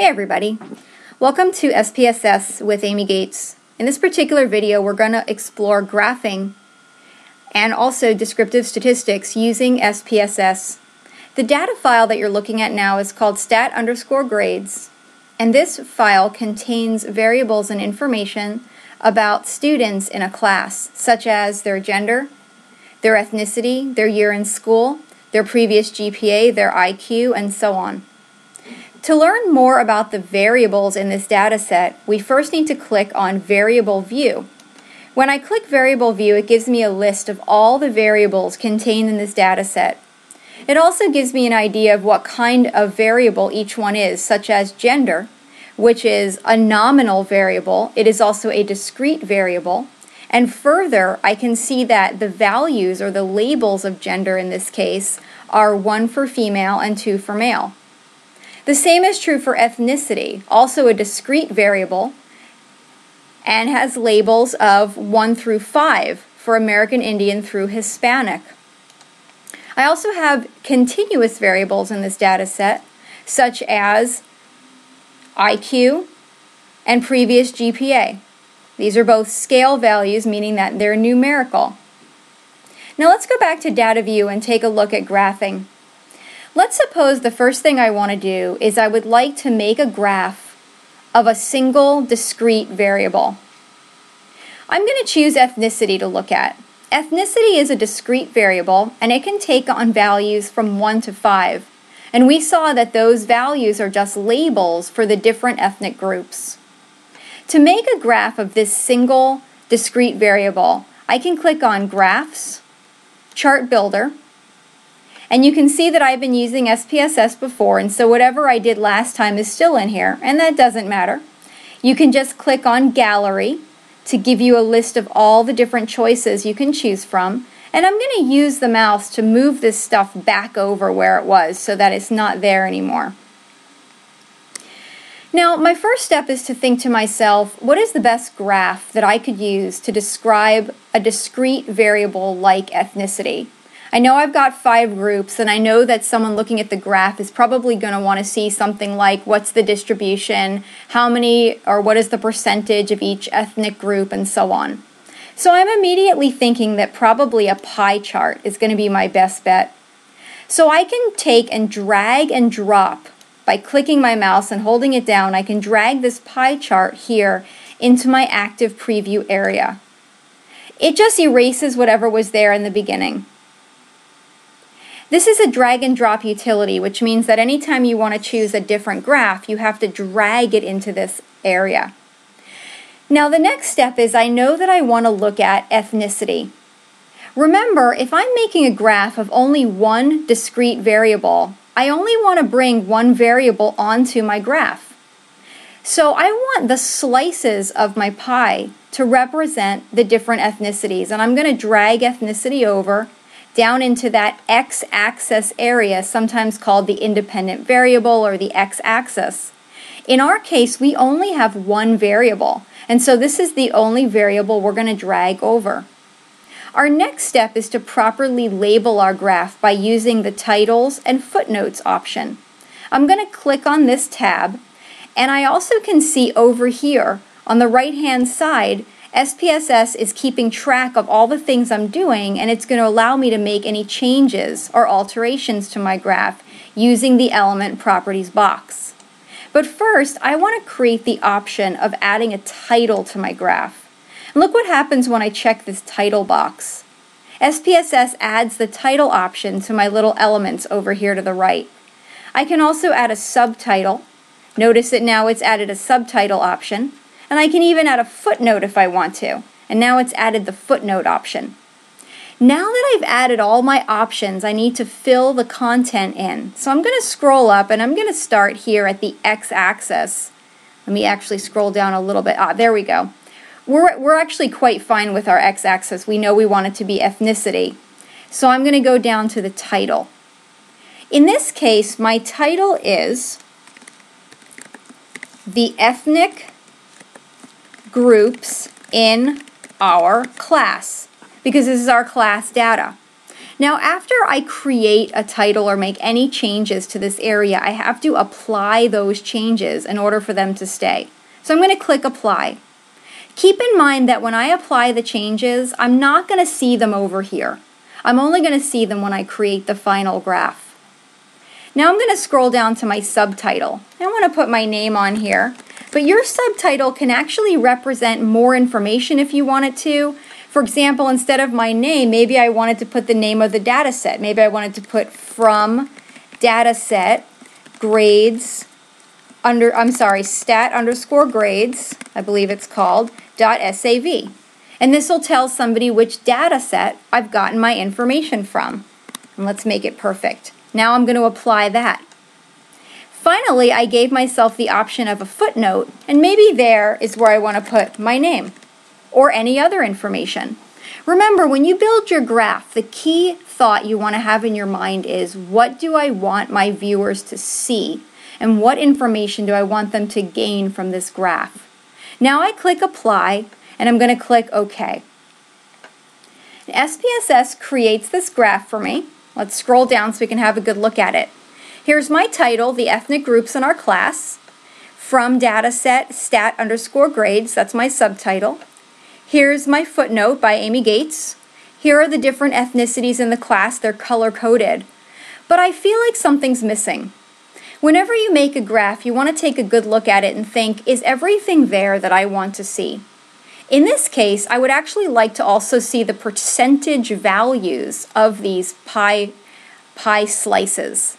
Hey everybody, welcome to SPSS with Ami Gates. In this particular video we're going to explore graphing and also descriptive statistics using SPSS. The data file that you're looking at now is called stat underscore grades and this file contains variables and information about students in a class such as their gender, their ethnicity, their year in school, their previous GPA, their IQ, and so on. To learn more about the variables in this data set, we first need to click on Variable View. When I click Variable View, it gives me a list of all the variables contained in this data set. It also gives me an idea of what kind of variable each one is, such as gender, which is a nominal variable. It is also a discrete variable. And further, I can see that the values or the labels of gender in this case are one for female and two for male. The same is true for ethnicity, also a discrete variable, and has labels of 1 through 5 for American Indian through Hispanic. I also have continuous variables in this data set, such as IQ and previous GPA. These are both scale values, meaning that they're numerical. Now let's go back to data view and take a look at graphing. Let's suppose the first thing I want to do is I would like to make a graph of a single discrete variable. I'm going to choose ethnicity to look at. Ethnicity is a discrete variable and it can take on values from 1 to 5. And we saw that those values are just labels for the different ethnic groups. To make a graph of this single discrete variable, I can click on Graphs, Chart Builder, and you can see that I've been using SPSS before, and so whatever I did last time is still in here, and that doesn't matter. You can just click on Gallery to give you a list of all the different choices you can choose from. And I'm going to use the mouse to move this stuff back over where it was so that it's not there anymore. Now, my first step is to think to myself, what is the best graph that I could use to describe a discrete variable like ethnicity? I know I've got five groups, and I know that someone looking at the graph is probably going to want to see something like what's the distribution, how many or what is the percentage of each ethnic group, and so on. So I'm immediately thinking that probably a pie chart is going to be my best bet. So I can take and drag and drop by clicking my mouse and holding it down. I can drag this pie chart here into my active preview area. It just erases whatever was there in the beginning. This is a drag and drop utility, which means that anytime you want to choose a different graph, you have to drag it into this area. Now the next step is I know that I want to look at ethnicity. Remember, if I'm making a graph of only one discrete variable, I only want to bring one variable onto my graph. So I want the slices of my pie to represent the different ethnicities, and I'm going to drag ethnicity over down into that x-axis area, sometimes called the independent variable or the x-axis. In our case, we only have one variable, and so this is the only variable we're going to drag over. Our next step is to properly label our graph by using the titles and footnotes option. I'm going to click on this tab, and I also can see over here on the right hand side SPSS is keeping track of all the things I'm doing and it's going to allow me to make any changes or alterations to my graph using the element properties box. But first, I want to create the option of adding a title to my graph. And look what happens when I check this title box. SPSS adds the title option to my little elements over here to the right. I can also add a subtitle. Notice that now it's added a subtitle option and I can even add a footnote if I want to. And now it's added the footnote option. Now that I've added all my options, I need to fill the content in. So I'm going to scroll up and I'm going to start here at the x-axis. Let me actually scroll down a little bit. Ah, there we go. We're, we're actually quite fine with our x-axis. We know we want it to be ethnicity. So I'm going to go down to the title. In this case, my title is the ethnic groups in our class because this is our class data. Now, after I create a title or make any changes to this area, I have to apply those changes in order for them to stay. So I'm going to click Apply. Keep in mind that when I apply the changes, I'm not going to see them over here. I'm only going to see them when I create the final graph. Now I'm going to scroll down to my subtitle. I want to put my name on here, but your subtitle can actually represent more information if you want it to. For example, instead of my name, maybe I wanted to put the name of the data set. Maybe I wanted to put from data set grades under, I'm sorry, stat underscore grades, I believe it's called, dot SAV. And this will tell somebody which data set I've gotten my information from. And let's make it perfect. Now I'm going to apply that. Finally, I gave myself the option of a footnote, and maybe there is where I want to put my name or any other information. Remember, when you build your graph, the key thought you want to have in your mind is what do I want my viewers to see? And what information do I want them to gain from this graph? Now I click Apply, and I'm going to click OK. SPSS creates this graph for me. Let's scroll down so we can have a good look at it. Here's my title, the ethnic groups in our class, from dataset stat underscore grades, that's my subtitle. Here's my footnote by Ami Gates. Here are the different ethnicities in the class, they're color coded. But I feel like something's missing. Whenever you make a graph, you want to take a good look at it and think, is everything there that I want to see? In this case, I would actually like to also see the percentage values of these pie, pie slices.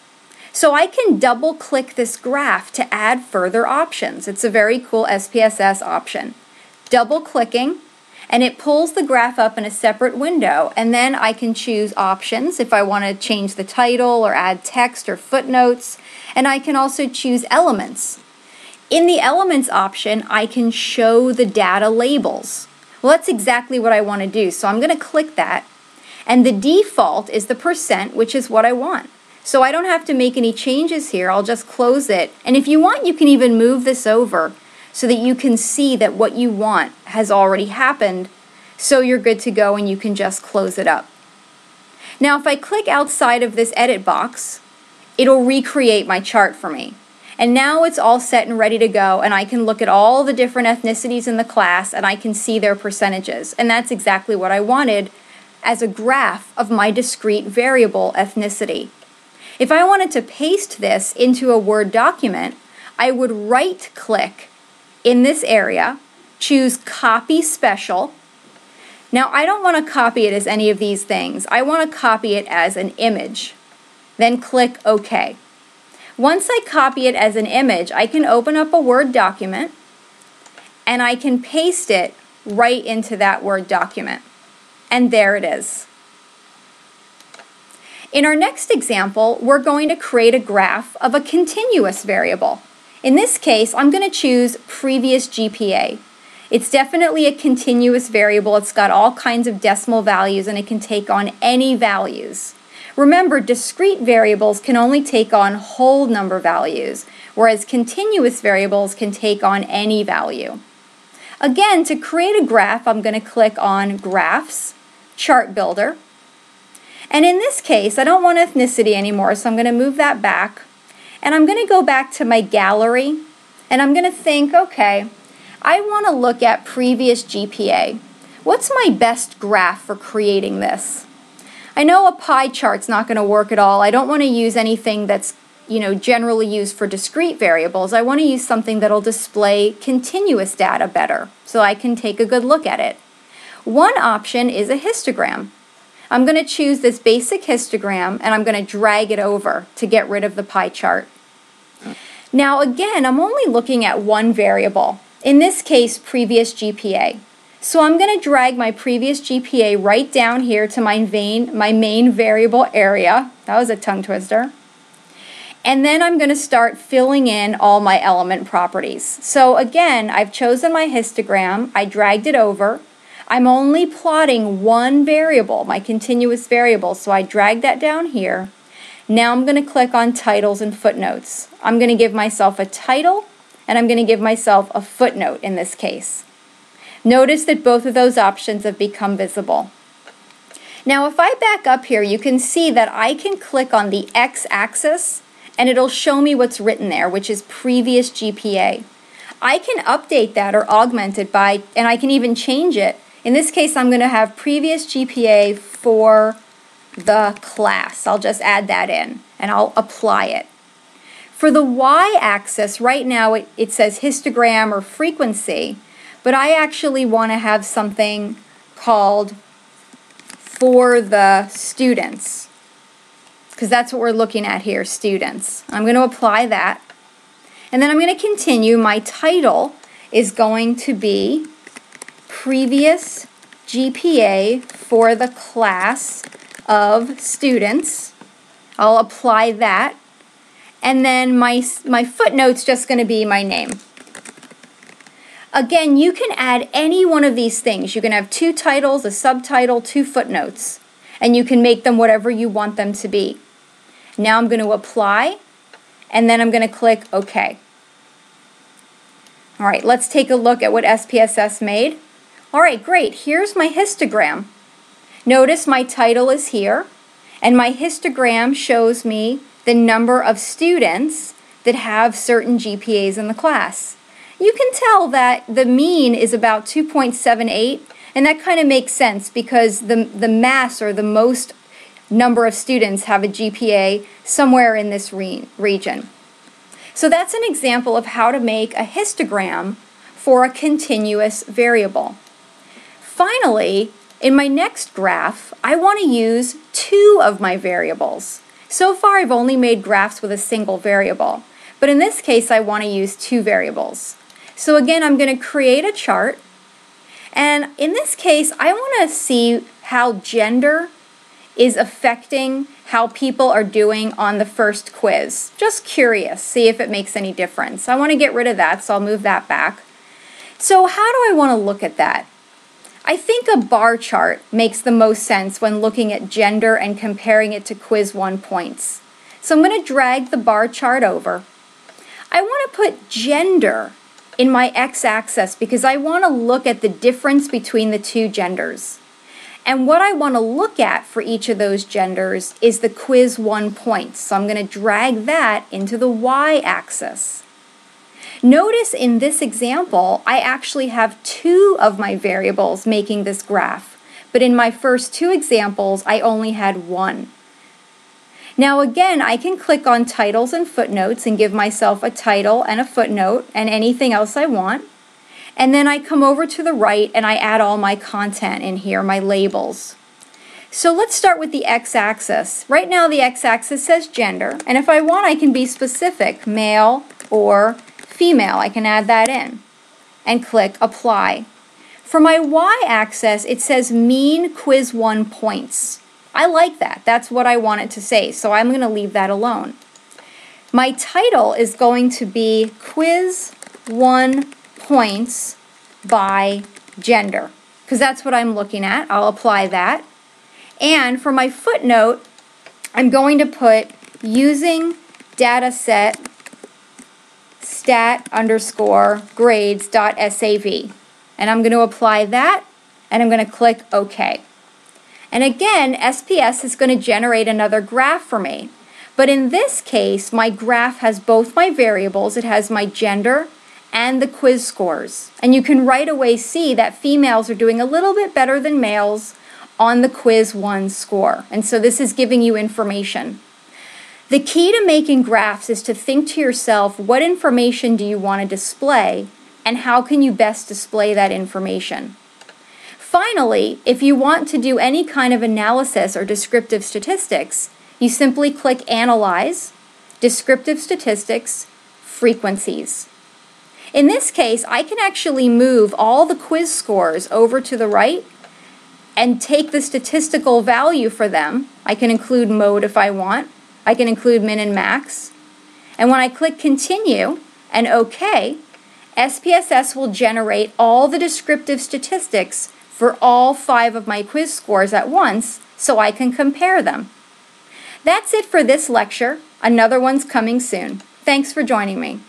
So I can double click this graph to add further options. It's a very cool SPSS option. Double clicking and it pulls the graph up in a separate window and then I can choose options if I want to change the title or add text or footnotes and I can also choose elements. In the elements option, I can show the data labels. Well, that's exactly what I want to do. So I'm going to click that. And the default is the percent, which is what I want. So I don't have to make any changes here. I'll just close it. And if you want, you can even move this over so that you can see that what you want has already happened. So you're good to go and you can just close it up. Now, if I click outside of this edit box, it'll recreate my chart for me. And now it's all set and ready to go, and I can look at all the different ethnicities in the class and I can see their percentages. And that's exactly what I wanted as a graph of my discrete variable ethnicity. If I wanted to paste this into a Word document, I would right click in this area, choose Copy Special. Now, I don't want to copy it as any of these things. I want to copy it as an image. Then click OK. Once I copy it as an image, I can open up a Word document and I can paste it right into that Word document. And there it is. In our next example, we're going to create a graph of a continuous variable. In this case, I'm going to choose previous GPA. It's definitely a continuous variable. It's got all kinds of decimal values and it can take on any values. Remember, discrete variables can only take on whole number values, whereas continuous variables can take on any value. Again, to create a graph, I'm going to click on Graphs, Chart Builder. And in this case, I don't want ethnicity anymore, so I'm going to move that back. And I'm going to go back to my gallery, and I'm going to think, okay, I want to look at previous GPA. What's my best graph for creating this? I know a pie chart's not going to work at all. I don't want to use anything that's you know, generally used for discrete variables. I want to use something that'll display continuous data better so I can take a good look at it. One option is a histogram. I'm going to choose this basic histogram and I'm going to drag it over to get rid of the pie chart. Now again, I'm only looking at one variable, in this case previous GPA. So I'm going to drag my previous GPA right down here to my main, my main variable area. That was a tongue twister. And then I'm going to start filling in all my element properties. So again, I've chosen my histogram, I dragged it over. I'm only plotting one variable, my continuous variable, so I drag that down here. Now I'm going to click on titles and footnotes. I'm going to give myself a title and I'm going to give myself a footnote in this case. Notice that both of those options have become visible. Now if I back up here, you can see that I can click on the x-axis and it'll show me what's written there, which is previous GPA. I can update that or augment it by, and I can even change it. In this case, I'm going to have previous GPA for the class. I'll just add that in and I'll apply it. For the y-axis, right now it, it says histogram or frequency, but I actually want to have something called for the students because that's what we're looking at here, students. I'm going to apply that. And then I'm going to continue. My title is going to be previous GPA for the class of students. I'll apply that. And then my, my footnote's just going to be my name. Again, you can add any one of these things. You can have two titles, a subtitle, two footnotes, and you can make them whatever you want them to be. Now I'm going to apply, and then I'm going to click OK. All right, let's take a look at what SPSS made. All right, great. Here's my histogram. Notice my title is here, and my histogram shows me the number of students that have certain GPAs in the class you can tell that the mean is about 2.78, and that kind of makes sense because the, the mass or the most number of students have a GPA somewhere in this re region. So that's an example of how to make a histogram for a continuous variable. Finally, in my next graph, I want to use two of my variables. So far, I've only made graphs with a single variable, but in this case, I want to use two variables. So again, I'm going to create a chart. And in this case, I want to see how gender is affecting how people are doing on the first quiz. Just curious, see if it makes any difference. I want to get rid of that, so I'll move that back. So how do I want to look at that? I think a bar chart makes the most sense when looking at gender and comparing it to quiz one points. So I'm going to drag the bar chart over. I want to put gender in my x-axis because I want to look at the difference between the two genders. And what I want to look at for each of those genders is the quiz one points. So I'm going to drag that into the y-axis. Notice in this example, I actually have two of my variables making this graph. But in my first two examples, I only had one. Now again, I can click on titles and footnotes and give myself a title and a footnote and anything else I want. And then I come over to the right and I add all my content in here, my labels. So let's start with the x-axis. Right now the x-axis says gender, and if I want I can be specific, male or female. I can add that in and click apply. For my y-axis it says mean quiz 1 points. I like that. That's what I want it to say, so I'm going to leave that alone. My title is going to be Quiz 1 Points by Gender, because that's what I'm looking at. I'll apply that. And for my footnote, I'm going to put using data set stat underscore grades dot sav. And I'm going to apply that, and I'm going to click OK. And again, SPSS is going to generate another graph for me. But in this case, my graph has both my variables. It has my gender and the quiz scores. And you can right away see that females are doing a little bit better than males on the quiz one score. And so this is giving you information. The key to making graphs is to think to yourself, what information do you want to display and how can you best display that information? Finally, if you want to do any kind of analysis or descriptive statistics, you simply click Analyze, Descriptive Statistics, Frequencies. In this case, I can actually move all the quiz scores over to the right and take the statistical value for them. I can include mode if I want. I can include min and max. And when I click Continue and OK, SPSS will generate all the descriptive statistics for all five of my quiz scores at once so I can compare them. That's it for this lecture. Another one's coming soon. Thanks for joining me.